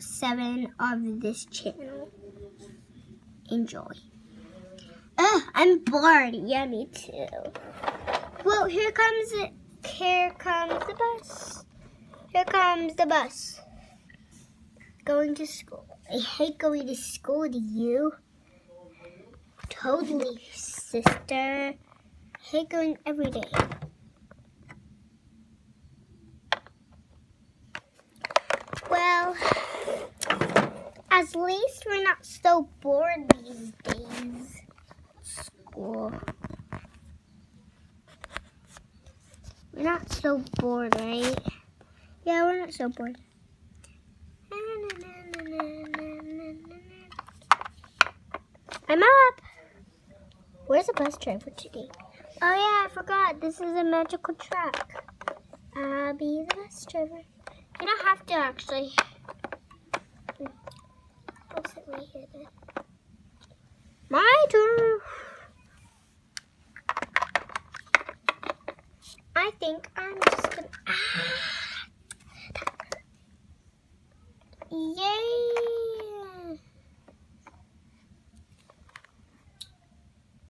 part 7 of this channel. Enjoy. Ugh, I'm bored. Yeah, me too. Well, here comes it. Here comes the bus. Here comes the bus. Going to school. I hate going to school. Do you? Totally, sister. I hate going every day. Well, at least we're not so bored these days. School. We're not so bored, right? Yeah, we're not so bored. I'm up. Where's the bus driver today? Oh yeah, I forgot. This is a magical track. I'll be the bus driver. You don't have to actually. My turn. I think I'm